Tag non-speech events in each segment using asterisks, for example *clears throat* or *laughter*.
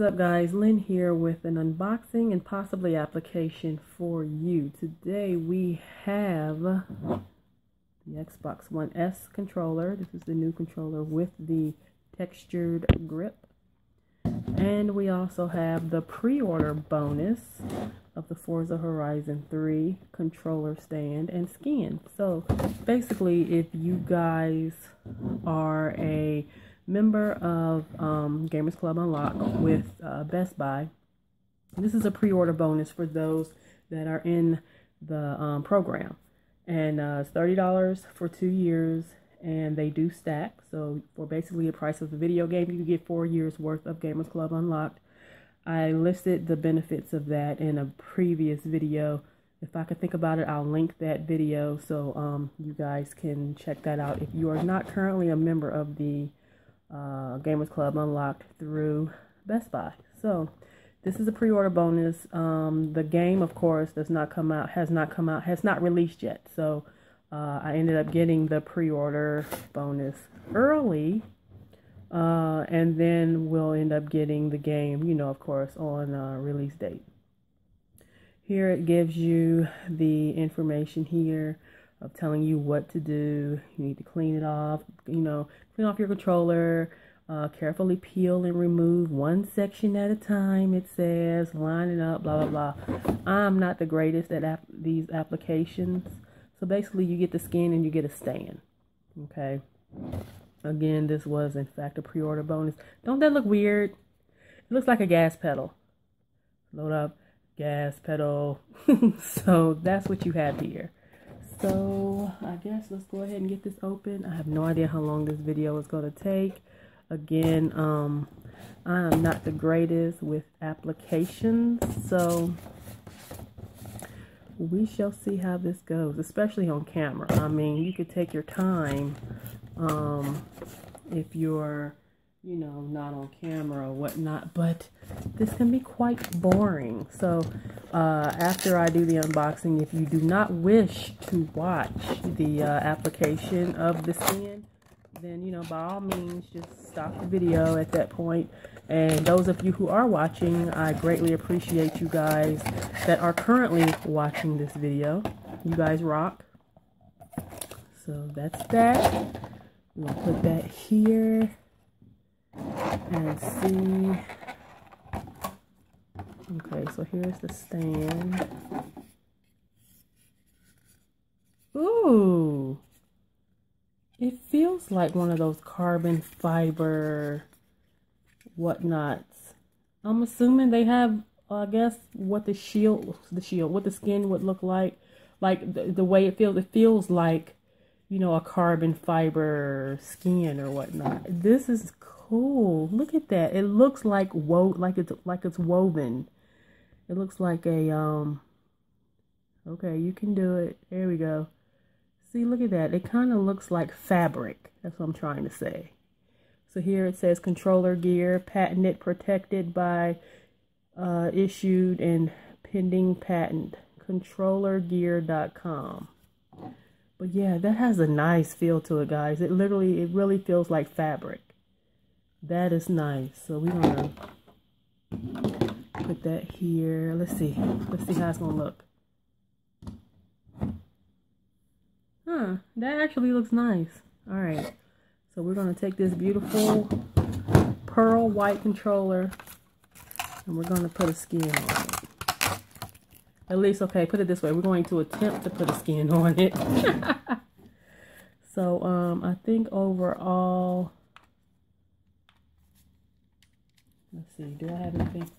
is up guys? Lynn here with an unboxing and possibly application for you. Today we have the Xbox One S controller. This is the new controller with the textured grip. And we also have the pre-order bonus of the Forza Horizon 3 controller stand and skin. So basically if you guys are a member of um, Gamers Club Unlock with uh, Best Buy. This is a pre-order bonus for those that are in the um, program. And uh, it's $30 for two years and they do stack. So for basically the price of the video game, you get four years worth of Gamers Club Unlocked. I listed the benefits of that in a previous video. If I could think about it, I'll link that video so um, you guys can check that out. If you are not currently a member of the uh, Gamers Club unlocked through Best Buy. So this is a pre-order bonus. Um, the game, of course, does not come out, has not come out, has not released yet. So uh, I ended up getting the pre-order bonus early. Uh, and then we'll end up getting the game, you know, of course, on uh, release date. Here it gives you the information here of telling you what to do. You need to clean it off, you know, off your controller, uh, carefully peel and remove one section at a time, it says, line it up, blah, blah, blah. I'm not the greatest at ap these applications. So basically you get the skin and you get a stand, okay? Again, this was in fact a pre-order bonus. Don't that look weird? It looks like a gas pedal. Load up, gas pedal. *laughs* so that's what you have here. So I guess let's go ahead and get this open. I have no idea how long this video is going to take. Again, um, I am not the greatest with applications, so we shall see how this goes, especially on camera. I mean, you could take your time um, if you're you know, not on camera or whatnot, but this can be quite boring. So, uh, after I do the unboxing, if you do not wish to watch the uh, application of the skin, then, you know, by all means, just stop the video at that point. And those of you who are watching, I greatly appreciate you guys that are currently watching this video. You guys rock. So that's that. We'll put that here and see. Okay, so here's the stand. Ooh. It feels like one of those carbon fiber whatnots. I'm assuming they have, I guess, what the shield, the shield, what the skin would look like. Like the, the way it feels, it feels like, you know, a carbon fiber skin or whatnot. This is cool. Look at that. It looks like wo like it's like it's woven. It looks like a um Okay, you can do it. There we go. See, look at that. It kind of looks like fabric. That's what I'm trying to say. So here it says controller gear, patented, protected by uh, issued and pending patent, controllergear.com. But yeah, that has a nice feel to it, guys. It literally, it really feels like fabric. That is nice. So we're to put that here. Let's see. Let's see how it's to look. Huh. That actually looks nice. All right. So we're to take this beautiful pearl white controller and we're to put a skin on it. At least, okay, put it this way. We're going to attempt to put a skin on it. *laughs* so, um, I think overall, Let's see, do I have anything?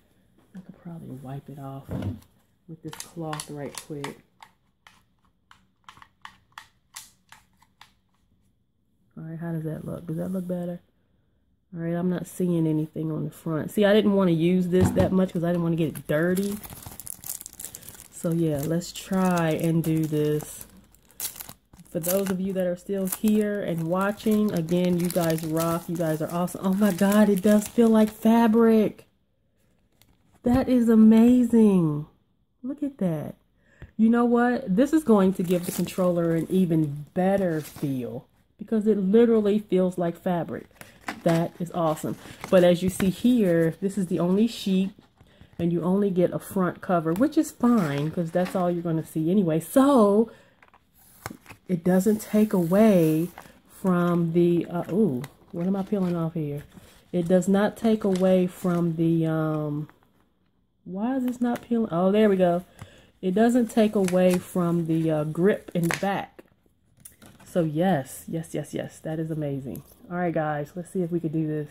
I could probably wipe it off with this cloth right quick. All right, how does that look? Does that look better? All right, I'm not seeing anything on the front. See, I didn't want to use this that much because I didn't want to get it dirty. So yeah, let's try and do this for those of you that are still here and watching, again, you guys rock. You guys are awesome. Oh my God, it does feel like fabric. That is amazing. Look at that. You know what? This is going to give the controller an even better feel because it literally feels like fabric. That is awesome. But as you see here, this is the only sheet and you only get a front cover, which is fine because that's all you're going to see anyway. So it doesn't take away from the, uh, ooh, what am I peeling off here? It does not take away from the, um, why is this not peeling? Oh, there we go. It doesn't take away from the uh, grip in the back. So yes, yes, yes, yes, that is amazing. All right, guys, let's see if we can do this.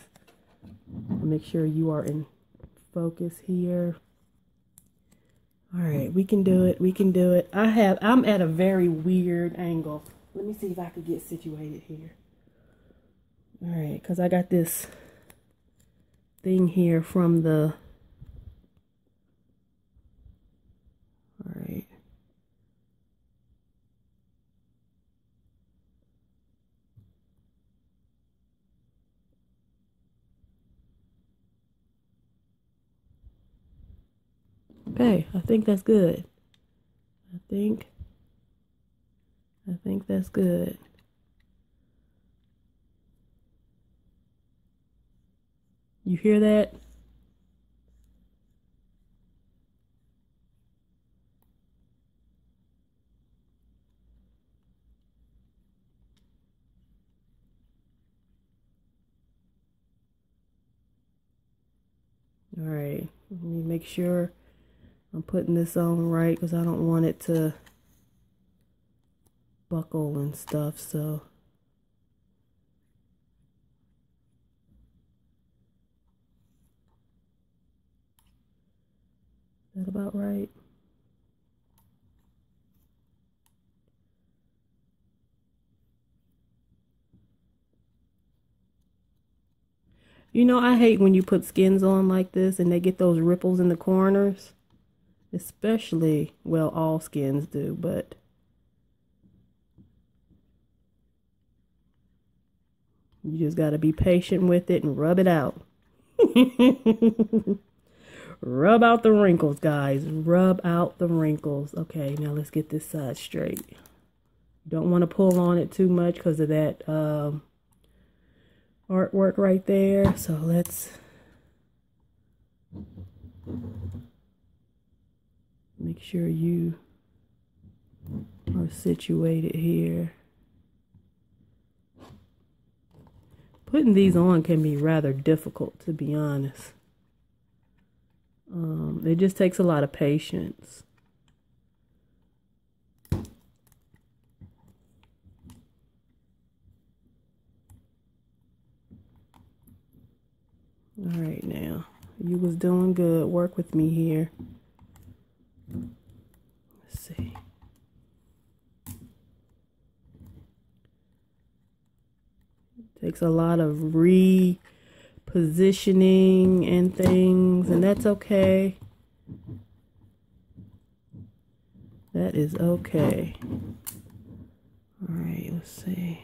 Make sure you are in focus here. All right, mm. we can do it. We can do it. I have, I'm at a very weird angle. Let me see if I can get situated here. All right, because I got this thing here from the Okay, I think that's good. I think, I think that's good. You hear that? All right, let me make sure I'm putting this on right because I don't want it to buckle and stuff so Is that about right? You know, I hate when you put skins on like this and they get those ripples in the corners especially well all skins do but you just got to be patient with it and rub it out. *laughs* Rub out the wrinkles guys. Rub out the wrinkles. Okay now let's get this side straight. Don't want to pull on it too much because of that um, artwork right there. So let's Make sure you are situated here. Putting these on can be rather difficult, to be honest. Um, it just takes a lot of patience. All right now, you was doing good. Work with me here. See. takes a lot of repositioning and things, and that's okay. That is okay. All right, let's see.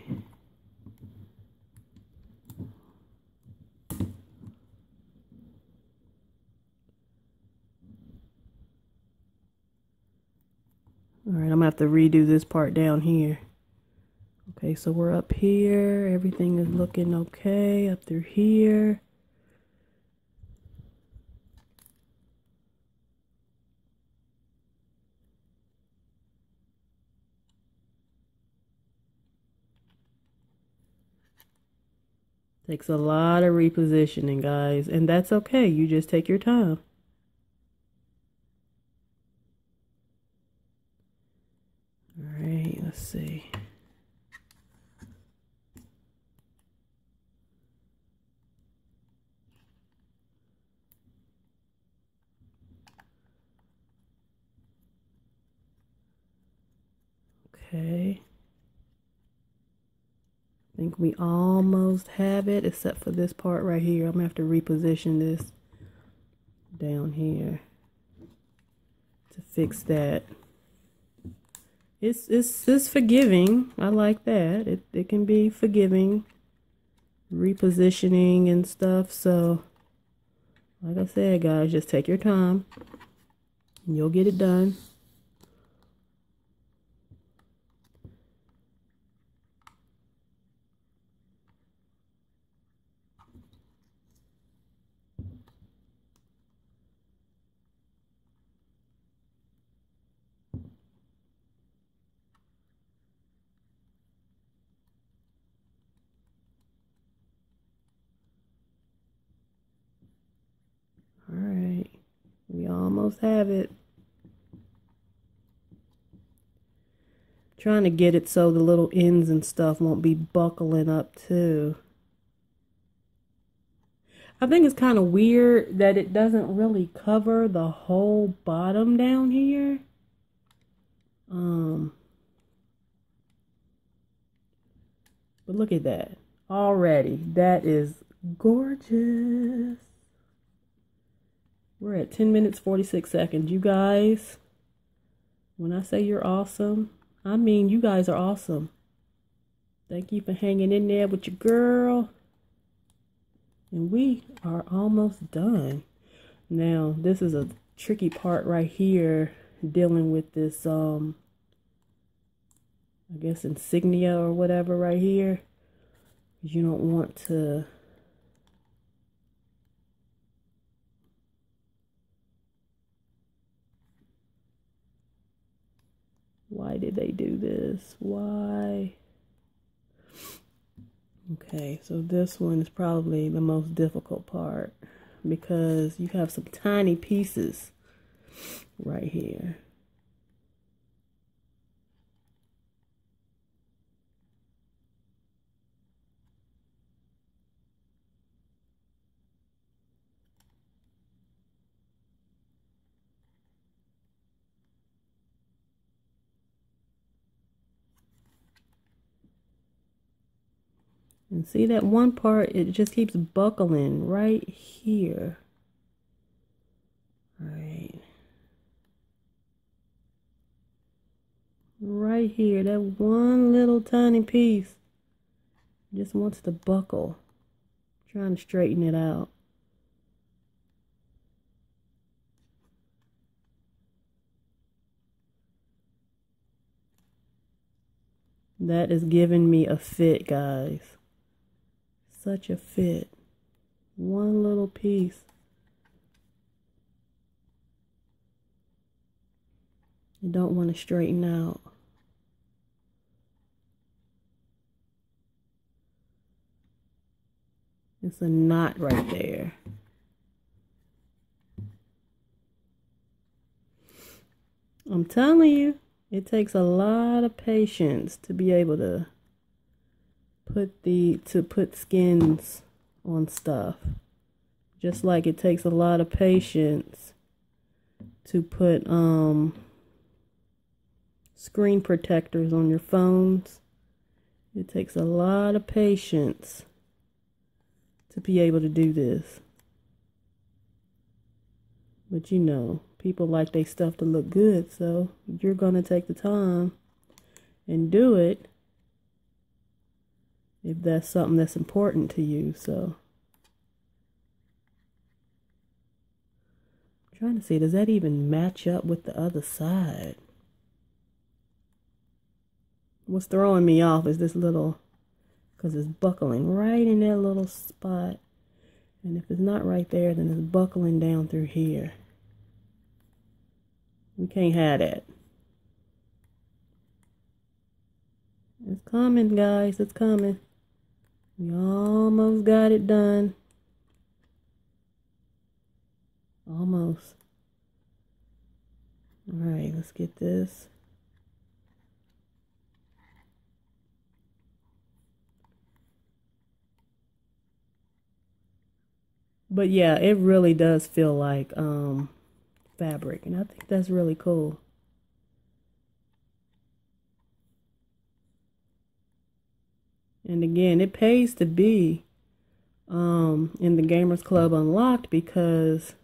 All right, I'm gonna have to redo this part down here. Okay, so we're up here. Everything is looking okay up through here. Takes a lot of repositioning, guys, and that's okay. You just take your time. Let's see. Okay. I think we almost have it except for this part right here. I'm going to have to reposition this down here to fix that it's it's it's forgiving. I like that. It it can be forgiving, repositioning and stuff. So, like I said, guys, just take your time. And you'll get it done. Almost have it. Trying to get it so the little ends and stuff won't be buckling up too. I think it's kind of weird that it doesn't really cover the whole bottom down here. Um, but look at that. Already, that is gorgeous. We're at 10 minutes 46 seconds. You guys, when I say you're awesome, I mean you guys are awesome. Thank you for hanging in there with your girl. And we are almost done. Now, this is a tricky part right here dealing with this um I guess insignia or whatever right here. You don't want to Why did they do this? Why? Okay, so this one is probably the most difficult part because you have some tiny pieces right here. And see that one part, it just keeps buckling right here. Right. Right here, that one little tiny piece just wants to buckle. I'm trying to straighten it out. That is giving me a fit, guys such a fit. One little piece. You don't want to straighten out. It's a knot right there. I'm telling you, it takes a lot of patience to be able to put the to put skins on stuff. Just like it takes a lot of patience to put um screen protectors on your phones. It takes a lot of patience to be able to do this. But you know, people like their stuff to look good, so you're going to take the time and do it if that's something that's important to you. So I'm trying to see, does that even match up with the other side? What's throwing me off is this little, because it's buckling right in that little spot. And if it's not right there, then it's buckling down through here. We can't have that. It's coming, guys. It's coming. We almost got it done. Almost. All right, let's get this. But yeah, it really does feel like um, fabric, and I think that's really cool. And again, it pays to be um, in the Gamers Club Unlocked because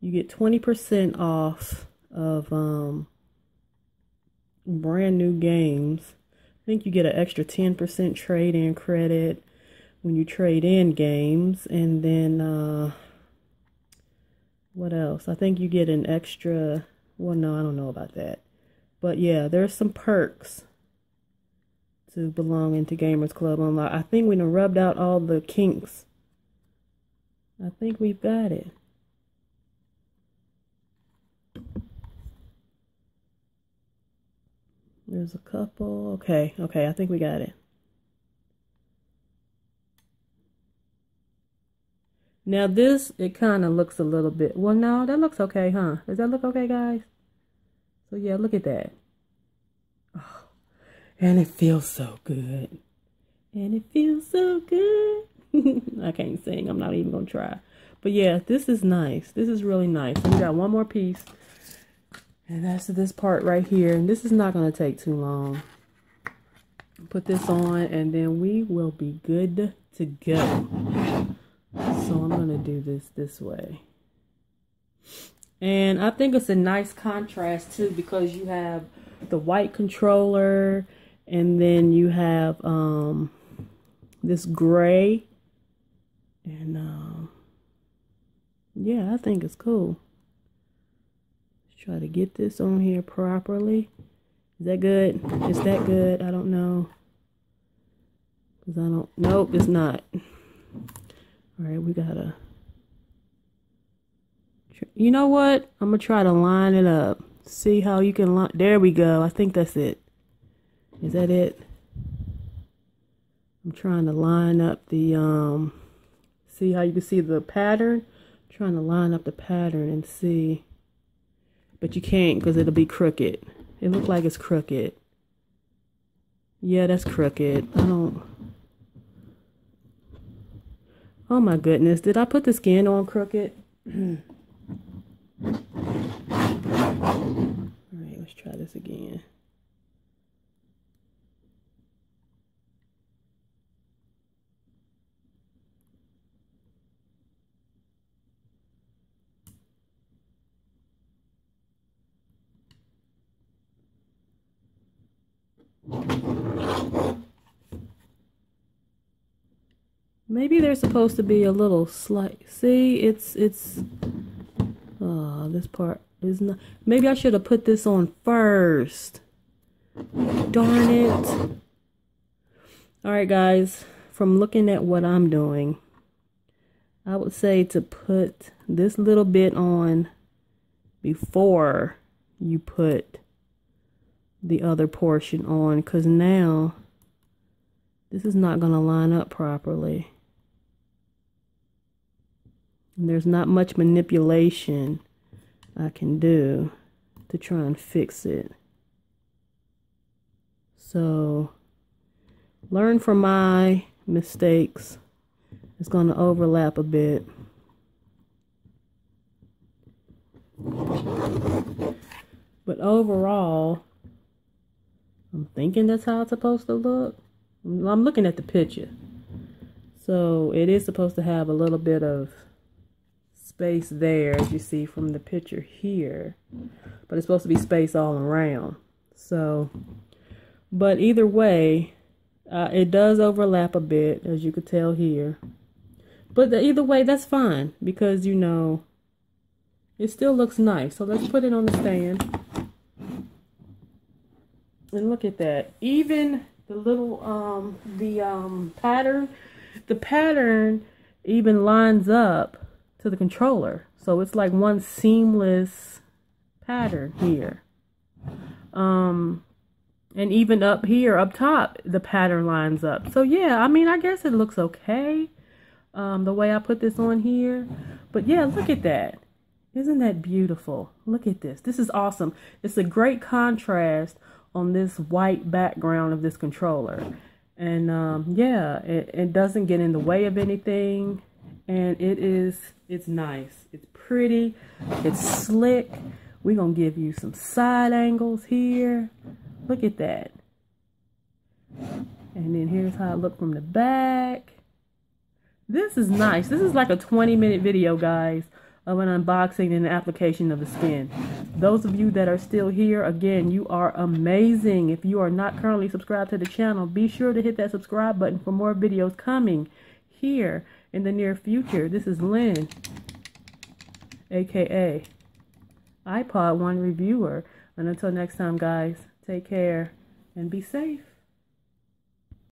you get 20% off of um, brand new games. I think you get an extra 10% trade in credit when you trade in games. And then, uh, what else? I think you get an extra, well, no, I don't know about that. But yeah, there's some perks to belong into Gamers Club Unlocked. I think we done rubbed out all the kinks. I think we've got it. There's a couple. Okay, okay, I think we got it. Now this, it kind of looks a little bit, well no, that looks okay, huh? Does that look okay, guys? So yeah, look at that. Oh, and it feels so good. And it feels so good. *laughs* I can't sing, I'm not even gonna try. But yeah, this is nice. This is really nice. we got one more piece. And that's this part right here. And this is not gonna take too long. Put this on and then we will be good to go. So I'm going to do this this way. And I think it's a nice contrast too because you have the white controller and then you have um, this gray. And um, yeah, I think it's cool. Let's try to get this on here properly. Is that good? Is that good? I don't know. Because I don't, nope, it's not. All right, we gotta, you know what? I'm gonna try to line it up. See how you can line, there we go. I think that's it. Is that it? I'm trying to line up the, um, see how you can see the pattern? I'm trying to line up the pattern and see, but you can't because it'll be crooked. It looks like it's crooked. Yeah, that's crooked. I don't, Oh my goodness, did I put the skin on crooked? *clears throat* Alright, let's try this again. Maybe they're supposed to be a little slight. See, it's, it's, oh, this part is not, maybe I should have put this on first. Darn it. All right, guys, from looking at what I'm doing, I would say to put this little bit on before you put the other portion on because now this is not going to line up properly. There's not much manipulation I can do to try and fix it. So, learn from my mistakes. It's going to overlap a bit. But overall, I'm thinking that's how it's supposed to look. I'm looking at the picture. So it is supposed to have a little bit of space there as you see from the picture here. But it's supposed to be space all around. So but either way uh, it does overlap a bit as you could tell here. But the, either way that's fine because you know it still looks nice. So let's put it on the stand and look at that even the little um the um pattern the pattern even lines up to the controller. So it's like one seamless pattern here. Um, and even up here, up top, the pattern lines up. So yeah, I mean, I guess it looks okay. Um, the way I put this on here. But yeah, look at that. Isn't that beautiful? Look at this. This is awesome. It's a great contrast on this white background of this controller. And um, yeah, it, it doesn't get in the way of anything. And it is it's nice. It's pretty. It's slick. We're gonna give you some side angles here. Look at that. And then here's how it looked from the back. This is nice. This is like a 20 minute video guys of an unboxing and application of the skin those of you that are still here again you are amazing if you are not currently subscribed to the channel be sure to hit that subscribe button for more videos coming here in the near future. This is Lynn, aka iPod One Reviewer. And until next time, guys, take care and be safe.